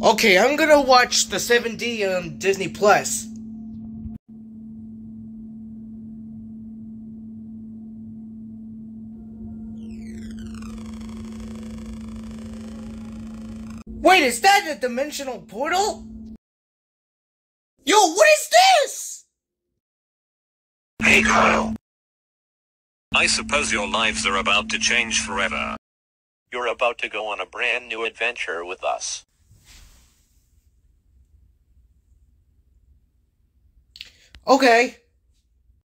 Okay, I'm gonna watch the 7D on Disney Plus. Wait, is that a dimensional portal? Yo, what is this? Hey Kyle. I suppose your lives are about to change forever. You're about to go on a brand new adventure with us. Okay.